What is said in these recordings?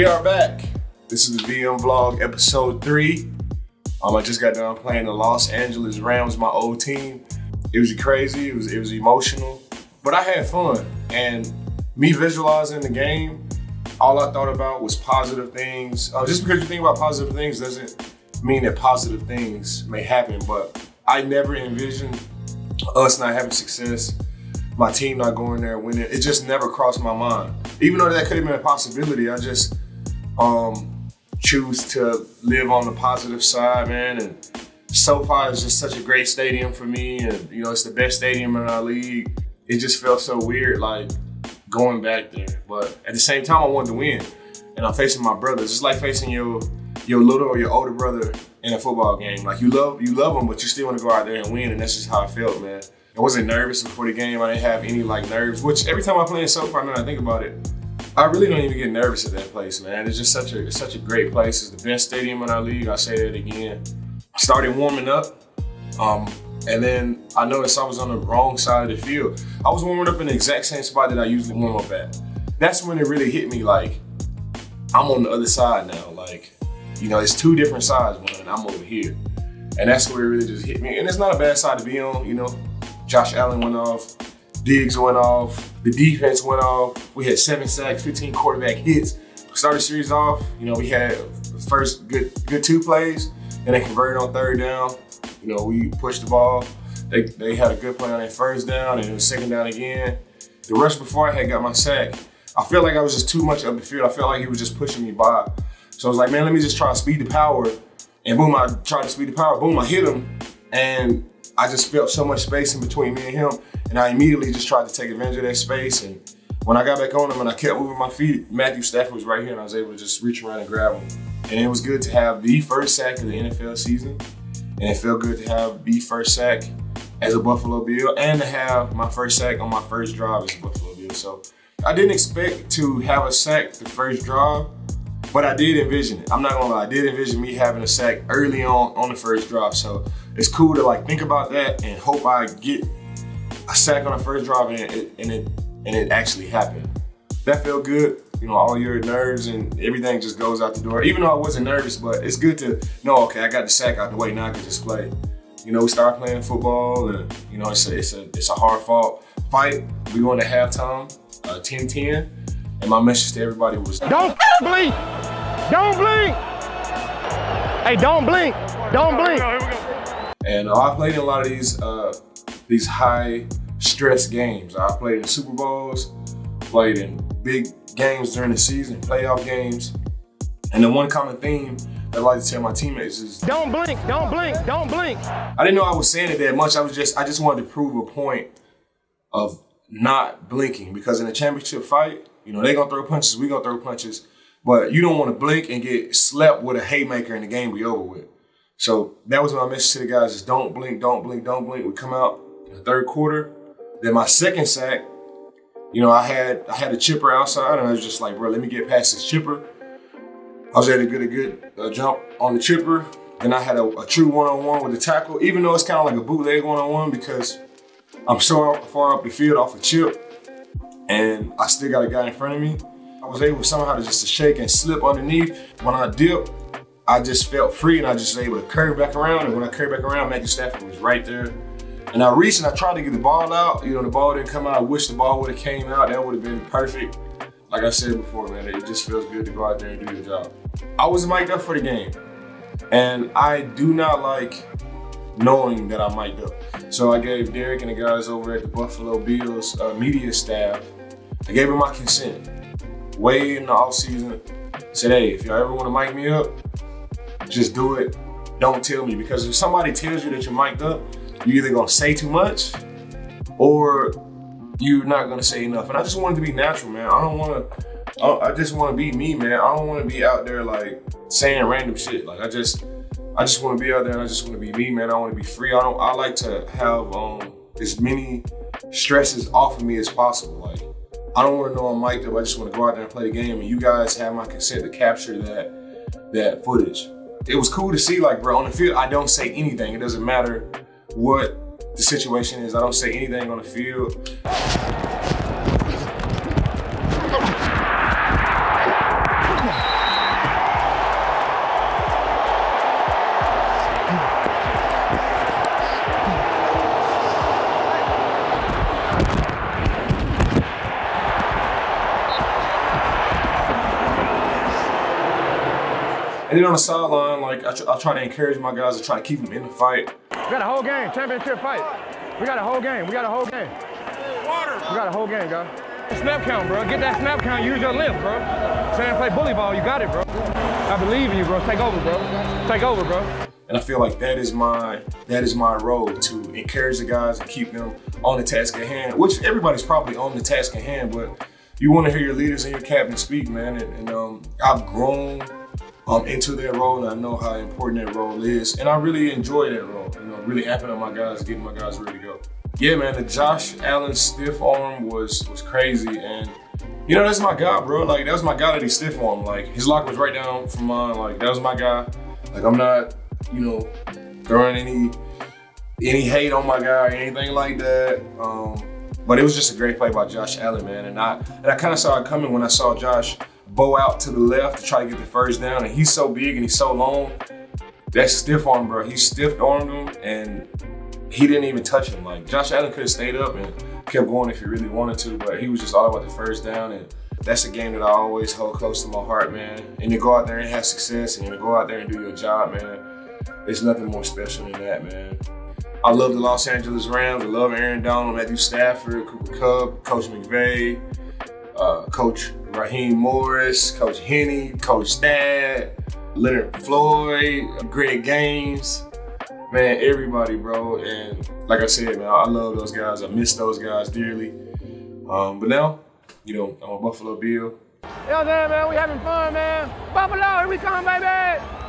We are back. This is the VM Vlog episode three. Um, I just got done playing the Los Angeles Rams, my old team. It was crazy, it was, it was emotional, but I had fun. And me visualizing the game, all I thought about was positive things. Uh, just because you think about positive things doesn't mean that positive things may happen, but I never envisioned us not having success, my team not going there winning. It just never crossed my mind. Even though that could have been a possibility, I just um, choose to live on the positive side, man. And SoFi is just such a great stadium for me, and you know it's the best stadium in our league. It just felt so weird, like going back there. But at the same time, I wanted to win, and I'm facing my brothers. It's like facing your your little or your older brother in a football game. Like you love you love them, but you still want to go out there and win, and that's just how I felt, man. I wasn't nervous before the game. I didn't have any like nerves. Which every time I play in SoFi, now I think about it, I really don't even get nervous at that place, man. It's just such a it's such a great place. It's the best stadium in our league. I say that again. I started warming up, um, and then I noticed I was on the wrong side of the field. I was warming up in the exact same spot that I usually warm up at. That's when it really hit me like I'm on the other side now. Like, you know, it's two different sides, man. I'm over here. And that's where it really just hit me. And it's not a bad side to be on, you know. Josh Allen went off. Diggs went off, the defense went off. We had seven sacks, 15 quarterback hits. Started series off, you know, we had first good good two plays, and they converted on third down. You know, we pushed the ball. They, they had a good play on that first down, and it was second down again. The rush before I had got my sack, I felt like I was just too much up the field. I felt like he was just pushing me by. So I was like, man, let me just try to speed the power. And boom, I tried to speed the power. Boom, I hit him. And I just felt so much space in between me and him. And I immediately just tried to take advantage of that space. And when I got back on him and I kept moving my feet, Matthew Stafford was right here and I was able to just reach around and grab him. And it was good to have the first sack of the NFL season. And it felt good to have the first sack as a Buffalo Bill and to have my first sack on my first drive as a Buffalo Bill. So I didn't expect to have a sack the first drive, but I did envision it. I'm not gonna lie, I did envision me having a sack early on on the first drive. So it's cool to like think about that and hope I get a sack on the first drive and it, and it and it actually happened. That felt good. You know, all your nerves and everything just goes out the door. Even though I wasn't nervous, but it's good to know, okay, I got the sack out the way, now I can just play. You know, we start playing football and, you know, it's a, it's a, it's a hard fought fight. We going to halftime, 10-10, uh, and my message to everybody was, Don't blink! Don't blink! Hey, don't blink! Don't blink! And uh, I played in a lot of these uh, these high stress games. I played in Super Bowls, played in big games during the season, playoff games. And the one common theme that I like to tell my teammates is Don't blink, don't blink, don't blink. I didn't know I was saying it that much. I was just I just wanted to prove a point of not blinking because in a championship fight, you know, they're gonna throw punches, we gonna throw punches, but you don't want to blink and get slept with a haymaker and the game be over with. So that was my message to the guys is don't blink, don't blink, don't blink. We come out in the third quarter. Then my second sack, you know, I had I had a chipper outside, and I was just like, bro, let me get past this chipper. I was able to get a good uh, jump on the chipper. Then I had a, a true one-on-one with the tackle, even though it's kind of like a bootleg one-on-one because I'm so far up the field off a chip, and I still got a guy in front of me. I was able somehow to just to shake and slip underneath. When I dipped, I just felt free and I just was able to curve back around. And when I curved back around, Matthew Stafford was right there and I reached and I tried to get the ball out. You know, the ball didn't come out. I wish the ball would have came out. That would have been perfect. Like I said before, man, it just feels good to go out there and do your job. I was mic'd up for the game. And I do not like knowing that I'm mic'd up. So I gave Derek and the guys over at the Buffalo Bills uh, media staff, I gave them my consent. Way in the off season, said, hey, if y'all ever want to mic me up, just do it. Don't tell me because if somebody tells you that you're mic'd up, you're either gonna say too much or you're not gonna say enough. And I just want it to be natural, man. I don't wanna, I just wanna be me, man. I don't wanna be out there like saying random shit. Like I just, I just wanna be out there and I just wanna be me, man. I wanna be free. I don't, I like to have um, as many stresses off of me as possible. Like, I don't wanna know I'm mic'd up. I just wanna go out there and play the game. And you guys have my consent to capture that, that footage. It was cool to see, like, bro, on the field, I don't say anything. It doesn't matter what the situation is. I don't say anything on the field. And then on the sideline, like I, tr I, try to encourage my guys to try to keep them in the fight. We got a whole game, championship fight. We got a whole game. We got a whole game. We got a whole game, guys. Snap count, bro. Get that snap count. Use your lift, bro. Trying to play bully ball. You got it, bro. I believe in you, bro. Take over, bro. Take over, bro. And I feel like that is my that is my role to encourage the guys and keep them on the task at hand. Which everybody's probably on the task at hand, but you want to hear your leaders and your captain speak, man. And, and um, I've grown um, into that role, and I know how important that role is, and I really enjoy that role. Really amping up my guys, getting my guys ready to go. Yeah, man, the Josh Allen stiff arm was was crazy, and you know that's my guy, bro. Like that was my guy that he stiff arm. Like his lock was right down from mine. Like that was my guy. Like I'm not, you know, throwing any any hate on my guy or anything like that. Um, but it was just a great play by Josh Allen, man. And I and I kind of saw it coming when I saw Josh bow out to the left to try to get the first down. And he's so big and he's so long. That stiff arm, bro. He stiff armed him and he didn't even touch him. Like Josh Allen could have stayed up and kept going if he really wanted to, but he was just all about the first down. And that's a game that I always hold close to my heart, man. And to go out there and have success and to go out there and do your job, man. There's nothing more special than that, man. I love the Los Angeles Rams. I love Aaron Donald, Matthew Stafford, Cooper Kupp, Coach McVay, uh, Coach Raheem Morris, Coach Henne, Coach Stad, Leonard Floyd, Greg Gaines. Man, everybody, bro. And like I said, man, I love those guys. I miss those guys dearly. Um, but now, you know, I'm a Buffalo Bill. You know what I'm saying, man? We having fun, man. Buffalo, here we come, baby.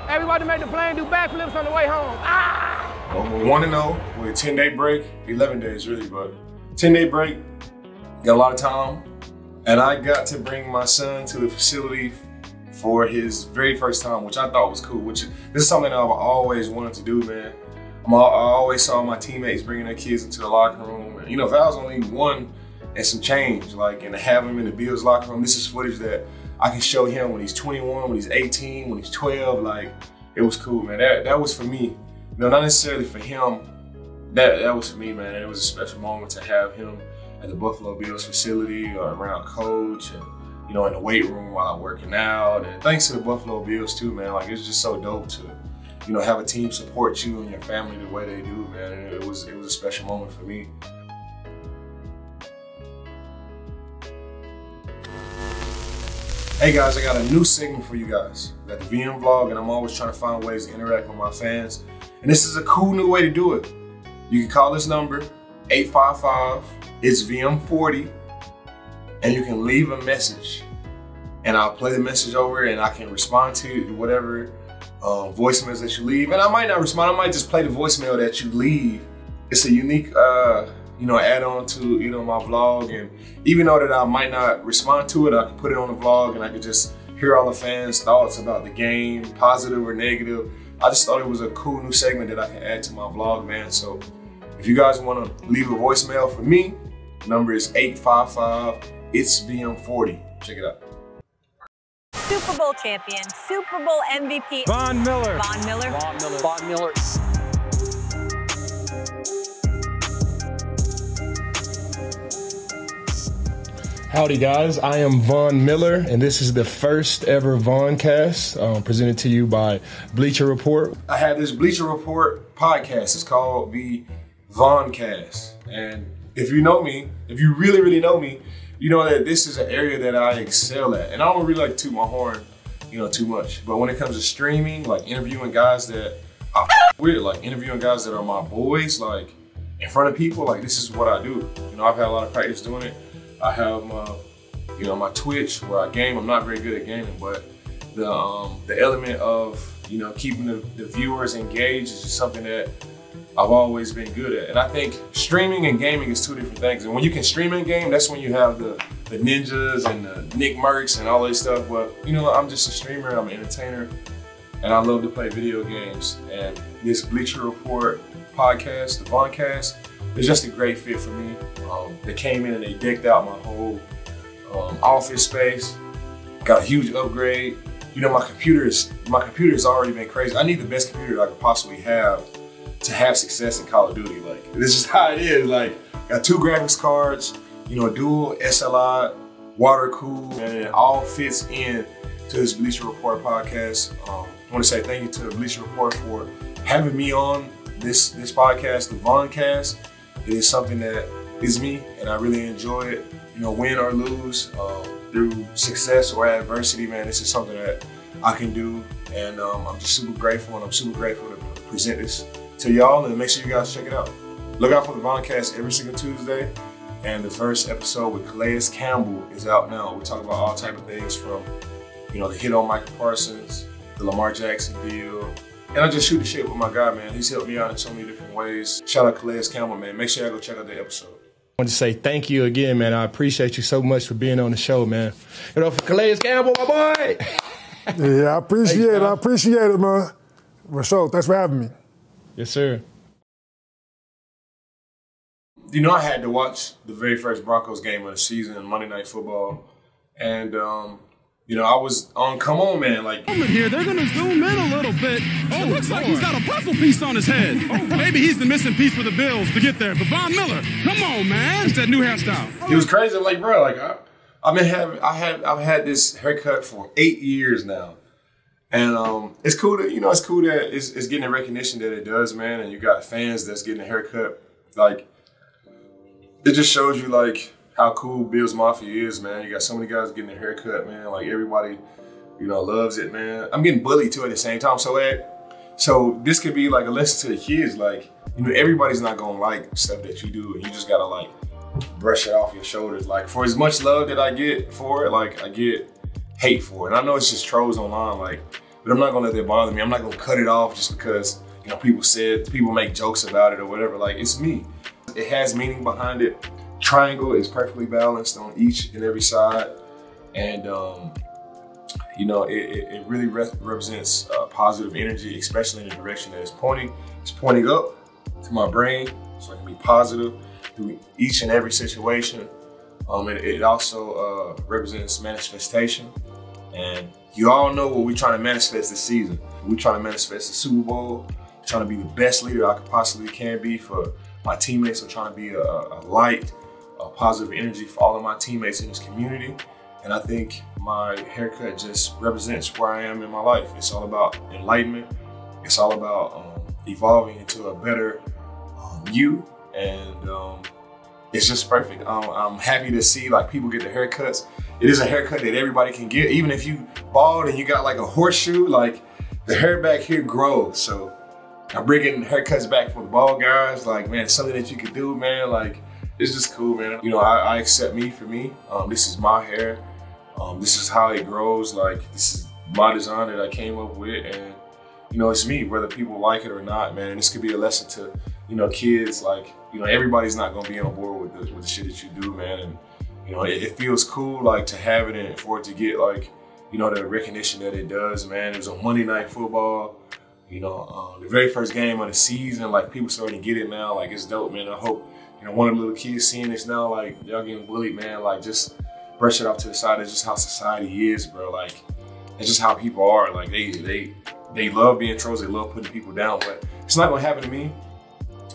Everybody make the plane do backflips on the way home. Ah! We're 1 0 with a 10 day break, 11 days really, but 10 day break, got a lot of time. And I got to bring my son to the facility for his very first time, which I thought was cool. Which this is something I've always wanted to do, man. I'm, I always saw my teammates bringing their kids into the locker room. And, you know, if I was only one and some change, like, and to have him in the Bills locker room, this is footage that I can show him when he's 21, when he's 18, when he's 12. Like, it was cool, man. That that was for me. You know, not necessarily for him. That that was for me, man. And it was a special moment to have him at the Buffalo Bills facility or around coach and you know in the weight room while I'm working out. And thanks to the Buffalo Bills too, man. Like it's just so dope to you know have a team support you and your family the way they do, man. And it was it was a special moment for me. Hey guys, I got a new segment for you guys. I got the VM vlog, and I'm always trying to find ways to interact with my fans. And this is a cool new way to do it. You can call this number 855 it's VM40, and you can leave a message, and I'll play the message over, and I can respond to whatever uh, voicemails that you leave. And I might not respond. I might just play the voicemail that you leave. It's a unique. Uh, you know, add on to, you know, my vlog. And even though that I might not respond to it, I can put it on the vlog and I can just hear all the fans' thoughts about the game, positive or negative. I just thought it was a cool new segment that I can add to my vlog, man. So if you guys want to leave a voicemail for me, number is 855 it's VM40. Check it out. Super Bowl champion, Super Bowl MVP. Von Miller. Von Miller. Von Miller. Von Miller. Howdy, guys. I am Von Miller, and this is the first ever Voncast um, presented to you by Bleacher Report. I have this Bleacher Report podcast. It's called the Voncast. And if you know me, if you really, really know me, you know that this is an area that I excel at. And I don't really like to toot my horn, you know, too much. But when it comes to streaming, like interviewing guys that I with, like interviewing guys that are my boys, like in front of people, like this is what I do. You know, I've had a lot of practice doing it. I have my, you know, my Twitch where I game. I'm not very good at gaming, but the um, the element of you know keeping the, the viewers engaged is just something that I've always been good at. And I think streaming and gaming is two different things. And when you can stream and game, that's when you have the the ninjas and the Nick Mercs and all this stuff. But you know, I'm just a streamer. I'm an entertainer, and I love to play video games. And this Bleacher Report podcast, the Voncast, is just a great fit for me. Um, they came in and they decked out my whole um, office space. Got a huge upgrade. You know, my computer is my computer has already been crazy. I need the best computer I could possibly have to have success in Call of Duty. Like this is how it is. Like got two graphics cards, you know, dual SLI, water cool, and it all fits in to this Bleacher Report podcast. Um, I want to say thank you to Bleacher Report for having me on this this podcast, the Voncast. It is something that is me, and I really enjoy it. You know, win or lose, um, through success or adversity, man, this is something that I can do, and um, I'm just super grateful, and I'm super grateful to present this to y'all, and make sure you guys check it out. Look out for the Voncast every single Tuesday, and the first episode with Calais Campbell is out now. We talk about all type of things from, you know, the hit on Michael Parsons, the Lamar Jackson deal, and I just shoot the shit with my guy, man. He's helped me out in so many different ways. Shout out Calais Campbell, man. Make sure y'all go check out the episode. I want to say thank you again, man. I appreciate you so much for being on the show, man. You know, for Calais Campbell, my boy. yeah, I appreciate Thanks, it. I appreciate it, man. For sure. Thanks for having me. Yes, sir. You know, I had to watch the very first Broncos game of the season, Monday Night Football, and um, you know, I was on Come On Man, like. Here, they're gonna zoom in a little bit. Oh, it looks Lord. like he's got a puzzle piece on his head. Oh, maybe he's the missing piece for the Bills to get there. But Von Miller, come on, man. It's that new hairstyle. It was crazy. I'm like, bro, like, I, I've been having, I have, I've had this haircut for eight years now. And um, it's cool that, you know, it's cool that it's, it's getting the recognition that it does, man. And you got fans that's getting a haircut. Like, it just shows you, like, how cool Bills Mafia is, man. You got so many guys getting a haircut, man. Like everybody, you know, loves it, man. I'm getting bullied too at the same time. So Ed, so this could be like a lesson to the kids. Like, you know, everybody's not gonna like stuff that you do, and you just gotta like brush it off your shoulders. Like for as much love that I get for it, like I get hate for it. And I know it's just trolls online, like, but I'm not gonna let that bother me. I'm not gonna cut it off just because you know people said people make jokes about it or whatever. Like it's me. It has meaning behind it triangle is perfectly balanced on each and every side. And, um, you know, it, it, it really re represents uh, positive energy, especially in the direction that it's pointing. It's pointing up to my brain so I can be positive through each and every situation. Um, and it also uh, represents manifestation. And you all know what we're trying to manifest this season. We're trying to manifest the Super Bowl, trying to be the best leader I could possibly can be for my teammates. I'm trying to be a, a light, a positive energy for all of my teammates in this community. And I think my haircut just represents where I am in my life. It's all about enlightenment. It's all about um, evolving into a better um, you. And um, it's just perfect. I'm happy to see like people get their haircuts. It is a haircut that everybody can get. Even if you bald and you got like a horseshoe, like the hair back here grows. So I'm bringing haircuts back for the bald guys. Like, man, something that you can do, man. Like, it's just cool, man. You know, I, I accept me for me. Um, this is my hair. Um, this is how it grows. Like, this is my design that I came up with. And, you know, it's me, whether people like it or not, man. And this could be a lesson to, you know, kids. Like, you know, everybody's not going to be on board with the, with the shit that you do, man. And, you know, it, it feels cool, like, to have it and for it to get, like, you know, the recognition that it does, man. It was on Monday Night Football. You know, um, the very first game of the season, like people starting to get it now. Like it's dope, man. I hope you know, one of the little kids seeing this now, like, y'all getting bullied, man, like, just brush it off to the side. It's just how society is, bro. Like, it's just how people are. Like, they they they love being trolls. They love putting people down. But it's not gonna happen to me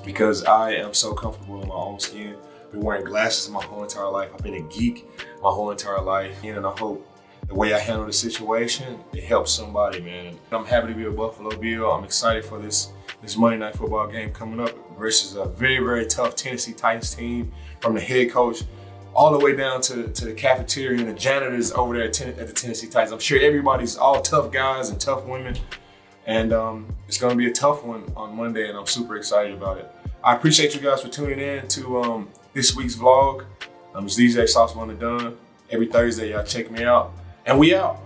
because I am so comfortable in my own skin. Been wearing glasses my whole entire life. I've been a geek my whole entire life. And I hope the way I handle the situation, it helps somebody, man. I'm happy to be a Buffalo Bill. I'm excited for this this Monday Night Football game coming up versus a very, very tough Tennessee Titans team from the head coach all the way down to, to the cafeteria and the janitors over there at, at the Tennessee Titans. I'm sure everybody's all tough guys and tough women. And um, it's going to be a tough one on Monday, and I'm super excited about it. I appreciate you guys for tuning in to um, this week's vlog. Um, I'm DJ Sauce on the Done. Every Thursday, y'all check me out. And we out.